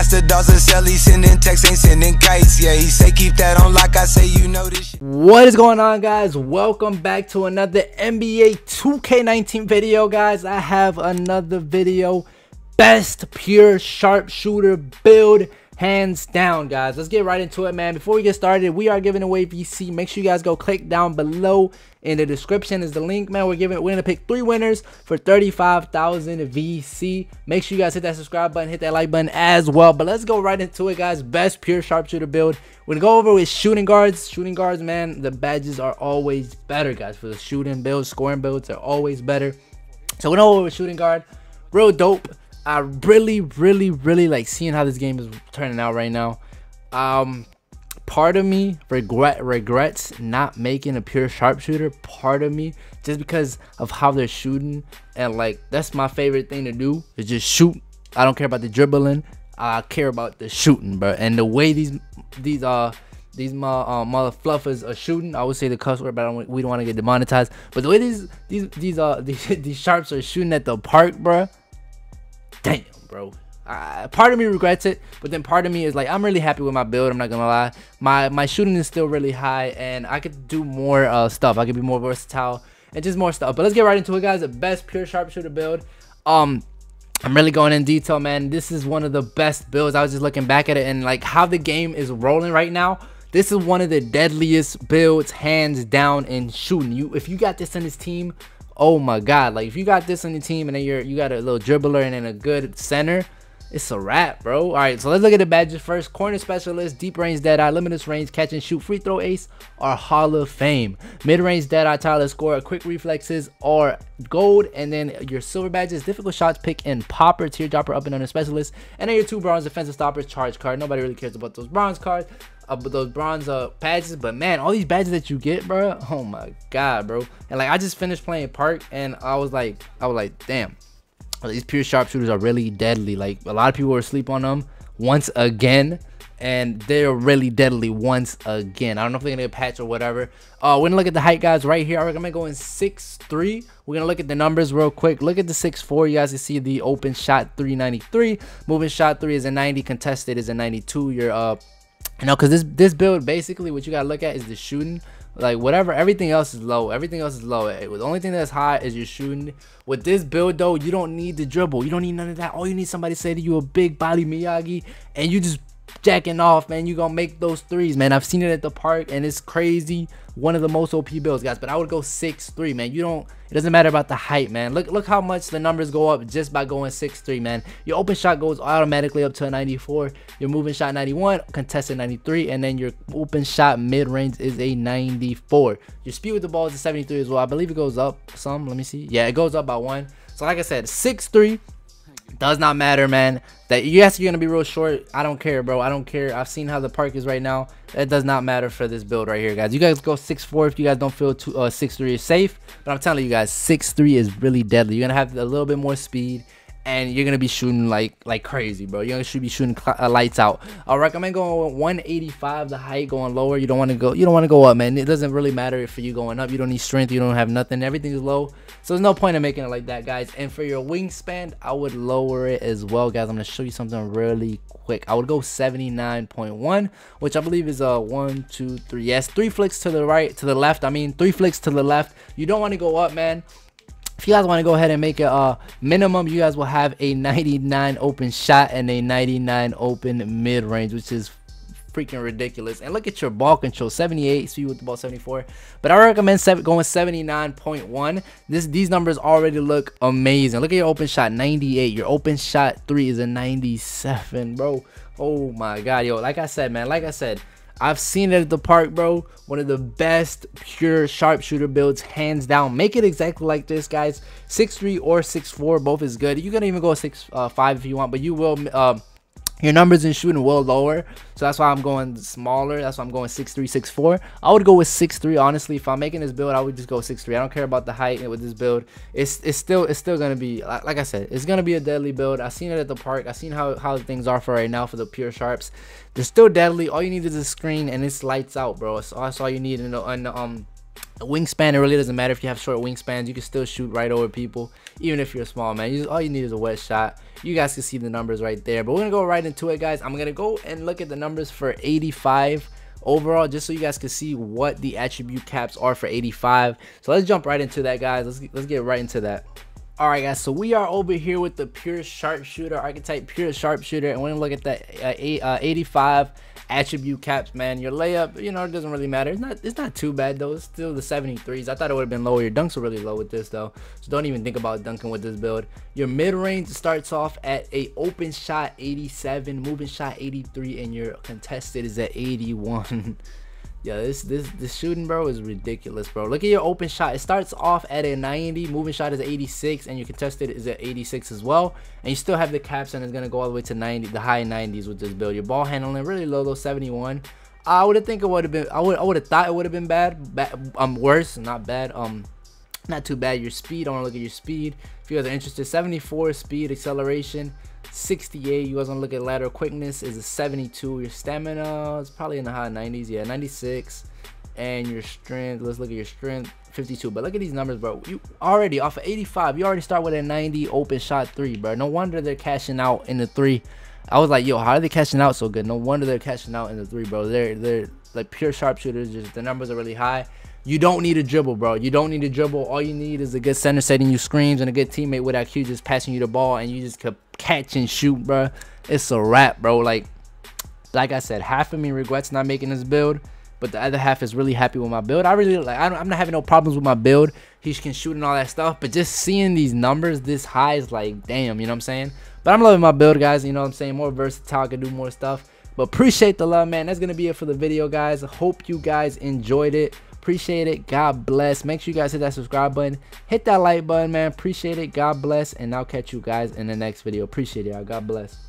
Master Dawson Sally sending texts, ain't sending kites. Yeah, he say keep that on like I say, you know this. What is going on guys? Welcome back to another NBA 2K19 video guys. I have another video. Best pure sharpshooter build hands down guys let's get right into it man before we get started we are giving away vc make sure you guys go click down below in the description is the link man. We're giving we're gonna pick three winners for 35,000 vc make sure you guys hit that subscribe button hit that like button as well. But let's go right into it guys. Best pure sharpshooter build. We're gonna go over with shooting guards. Shooting guards man the badges are always better guys. For the shooting builds scoring builds are always better. So we're gonna go over with shooting guard. Real dope. I really, really, really like seeing how this game is turning out right now. Um, part of me regret regrets not making a pure sharpshooter. Part of me just because of how they're shooting and like that's my favorite thing to do is just shoot. I don't care about the dribbling. I care about the shooting, bro. And the way these these uh these uh, mother fluffers are shooting. I would say the cuss word, but don't, we don't want to get demonetized. But the way these these these uh these, these sharps are shooting at the park, bro damn, bro. Uh, part of me regrets it, but then part of me is like, I'm really happy with my build. I'm not gonna lie. My my shooting is still really high, and I could do more uh, stuff. I could be more versatile and just more stuff. But let's get right into it, guys. The best pure sharpshooter build. Um, I'm really going in detail, man. This is one of the best builds. I was just looking back at it and like how the game is rolling right now. This is one of the deadliest builds, hands down, in shooting. You, if you got this in this team, oh my god like if you got this on your team and then you're you got a little dribbler and then a good center it's a wrap bro. All right so let's look at the badges first. Corner specialist deep range dead eye limitless range catch and shoot. Free throw ace or hall of fame. Mid-range dead eye tireless score. Quick reflexes or gold. And then your silver badges difficult shots pick and popper teardropper up and under specialist. And then your two bronze defensive stoppers charge card. Nobody really cares about those bronze cards uh, those bronze uh, badges. But man, all these badges that you get, bro. Oh my god, bro. And like I just finished playing Park, and I was like, I was like, damn, these pure sharpshooters are really deadly. Like a lot of people were asleep on them once again. And they're really deadly once again. I don't know if they're gonna get patch or whatever. Uh, we're gonna look at the height, guys, right here. I recommend going six three. We're gonna look at the numbers real quick. Look at the six four. You guys can see the open shot 393. Moving shot three is a 90. Contested is a 92. Your uh you know because this this build basically what you gotta look at is the shooting like whatever everything else is low. Everything else is low. The only thing that's high is your shooting. With this build though you don't need the dribble. You don't need none of that. All you need somebody to say to you a big body miyagi and you just jacking off, man. You gonna make those threes, man. I've seen it at the park, and it's crazy. One of the most OP builds, guys. But I would go six three, man. You don't. It doesn't matter about the height, man. Look, look how much the numbers go up just by going six three, man. Your open shot goes automatically up to a 94. Your moving shot 91, contested 93, and then your open shot mid range is a 94. Your speed with the ball is a 73 as well. I believe it goes up some. Let me see. Yeah, it goes up by one. So like I said, six three does not matter, man. That yes, you're gonna be real short. I don't care, bro. I don't care. I've seen how the park is right now. It does not matter for this build right here, guys. You guys go six four if you guys don't feel too uh six three is safe. But I'm telling you guys, six three is really deadly. You're gonna have a little bit more speed and you're gonna be shooting like like crazy bro. You're gonna should be shooting uh, lights out. I recommend going 185 the height going lower. You don't want to go you don't want to go up man. It doesn't really matter for you going up. You don't need strength. You don't have nothing. Everything is low. So there's no point in making it like that guys. And for your wingspan i would lower it as well guys. I'm gonna show you something really quick. I would go 79.1 which i believe is a one two three. Yes three flicks to the right to the left. I mean three flicks to the left. You don't want to go up man if you guys want to go ahead and make it uh minimum you guys will have a 99 open shot and a 99 open mid range which is freaking ridiculous. And look at your ball control 78 speed with the ball 74 but i recommend seven, going 79.1 this these numbers already look amazing. Look at your open shot 98 your open shot three is a 97 bro. Oh my god yo like i said man like i said I've seen it at the park, bro. One of the best pure sharpshooter builds, hands down. Make it exactly like this, guys. 6'3 or 6'4, both is good. You can even go 6'5 uh, if you want, but you will um, your numbers in shooting will lower so that's why i'm going smaller. That's why i'm going 6'3 6'4 i would go with 6'3 honestly. If i'm making this build i would just go 6'3 i don't care about the height with this build. It's it's still it's still gonna be like i said it's gonna be a deadly build. I've seen it at the park. I've seen how how things are for right now for the pure sharps. They're still deadly. All you need is a screen and it's lights out bro. That's all you need the um wingspan it really doesn't matter. If you have short wingspans you can still shoot right over people even if you're a small man. You just, all you need is a wet shot. You guys can see the numbers right there but we're gonna go right into it guys. I'm gonna go and look at the numbers for 85 overall just so you guys can see what the attribute caps are for 85 so let's jump right into that guys. Let's let's get right into that. All right guys so we are over here with the pure sharpshooter archetype pure sharpshooter and we're gonna look at that uh, uh, 85 attribute caps, man. Your layup, you know, it doesn't really matter. It's not it's not too bad though. It's still the 73s. I thought it would have been lower. Your dunks are really low with this though. So don't even think about dunking with this build. Your mid-range starts off at a open shot 87, moving shot 83, and your contested is at 81. Yeah, this this this shooting, bro, is ridiculous, bro. Look at your open shot. It starts off at a 90, moving shot is 86, and your contested is at 86 as well. And you still have the caps, and it's gonna go all the way to 90, the high 90s with this build. Your ball handling really low, though, 71. I would have think it would have been. I would I would have thought it would have been bad, bad, um, worse, not bad. Um, not too bad. Your speed. I want to look at your speed. If you guys are interested, 74 speed acceleration. 68 you guys want to look at lateral quickness is a 72 your stamina is probably in the high 90s yeah 96 and your strength let's look at your strength 52 but look at these numbers bro. You already off of 85 you already start with a 90 open shot three bro. No wonder they're cashing out in the three. I was like yo how are they cashing out so good? No wonder they're cashing out in the three bro. They're they're like pure sharpshooters just the numbers are really high. You don't need a dribble, bro. You don't need a dribble. All you need is a good center setting you screens and a good teammate with IQ just passing you the ball and you just could catch and shoot, bro. It's a wrap, bro. Like, like I said, half of me regrets not making this build, but the other half is really happy with my build. I really like. I am not having no problems with my build. He can shoot and all that stuff, but just seeing these numbers this high is like, damn. You know what I'm saying? But I'm loving my build, guys. You know what I'm saying? More versatile, I can do more stuff. But appreciate the love, man. That's gonna be it for the video, guys. Hope you guys enjoyed it. Appreciate it. God bless. Make sure you guys hit that subscribe button. Hit that like button, man. Appreciate it. God bless. And I'll catch you guys in the next video. Appreciate it, y'all. God bless.